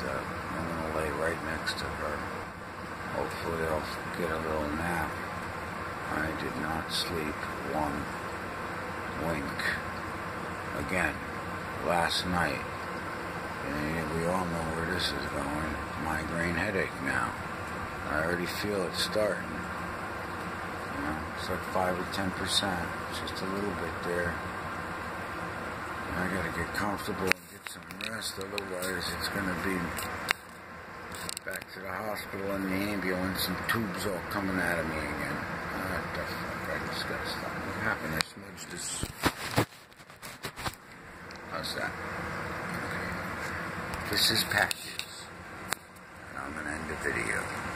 that uh, I'm going to lay right next to her. Hopefully I'll get a little nap. I did not sleep one wink. Again, last night. We all know where this is going. Migraine headache now. I already feel it starting. You know, it's like 5 or 10%. Just a little bit there. And I gotta get comfortable and get some rest, otherwise it's gonna be back to the hospital and the ambulance and tubes all coming out of me again. What the fuck? I just gotta stop. What happened? I smudged this. How's that? Okay. This is Patches. And I'm gonna end the video.